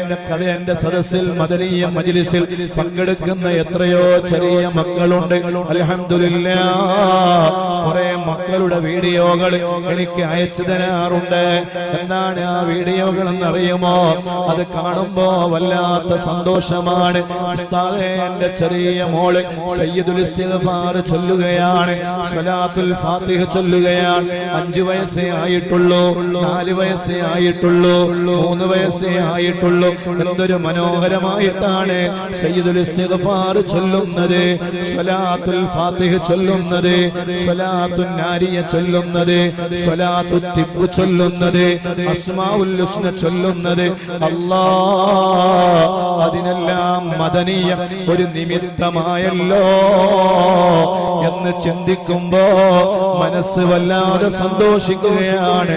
എന്റെ കഥ എന്റെ സദസ്സിൽ മദനീയ മജ്ലിസിൽ പങ്കെടുക്കുന്ന എത്രയോ ചെറിയ മക്കളുണ്ട്. അൽഹംദുലില്ലാ. കുറെ മക്കളുടെ വീഡിയോകൾ എനിക്ക് അയച്ചു തരാറുണ്ട്. എന്താണ് ആ വീഡിയോകൾ എന്നറിയുമോ അത് കാണുമ്പോ വല്ലാത്ത സന്തോഷമാണ്. എന്റെ ചെറിയ മോൾ സയ്യിദുൽ ഇസ്തിഗ്ഫാർ ചൊല്ലുകയാണ്. സ്വലാത്തുൽ ഫാത്തിഹ ചൊല്ലുകയാണ്. അഞ്ചു വയസ്സേ ആയിട്ടുള്ളൂ നാല് വയസ്സേ ആയിട്ടുള്ളൂ മൂന്ന് വയസ്സേ ആയിട്ടുള്ളൂ. എന്തൊരു മനോഹരമായിട്ടാണ് ചൊല്ലുന്നത്. സ്വലാത്തുൽ ഫാത്തിഹ് ചൊല്ലുന്നത്. സ്വലാത്തുൽ നാരിയ ചൊല്ലുന്നത്. സ്വലാത്തു തിബ് ചൊല്ലുന്നത്. അസ്മാഉൽ ഹുസ്ന ചൊല്ലുന്നത്. അല്ലാ അതിനെല്ലാം മദനീയം ഒരു നിമിത്തമായല്ലോ എന്ന് ചിന്തിക്കുമ്പോ മനസ്സ് വല്ലാതെ സന്തോഷിക്കുകയാണ്.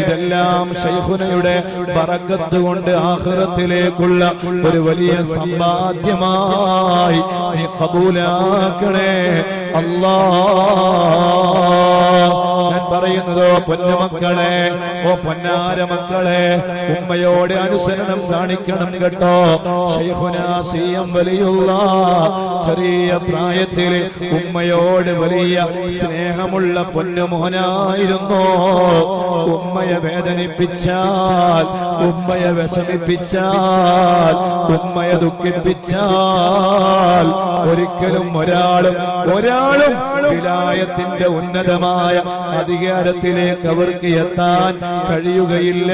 ഇതെല്ലാം ശൈഖുനയുടെ പറക്കത്ത് കൊണ്ട് ആഖിറത്തിലേക്കുള്ള ഒരു വലിയ സമ്പാദ്യമായി നീ കബൂലാക്കണേ. അല്ലാ പൊന്നുമക്കളെ ഓ പൊന്നാര മക്കളെ ഉമ്മയോട് അനുസരണം കാണിക്കണം കേട്ടോ. വലിയുള്ള ചെറിയ പ്രായത്തിൽ ഉമ്മയോട് വലിയ സ്നേഹമുള്ള പൊന്നുമോനായിരുന്നു ഉമ്മയെ വേദനിപ്പിച്ചാൽ ഉമ്മയെ വിഷമിപ്പിച്ചാൽ ഉമ്മയെ ദുഃഖിപ്പിച്ചാൽ ഒരിക്കലും ഒരാളും ഒരാളും വിലായത്തിന്റെ ഉന്നതമായ അധികാരത്തിലേക്ക് അവർക്ക് എത്താൻ കഴിയുകയില്ല.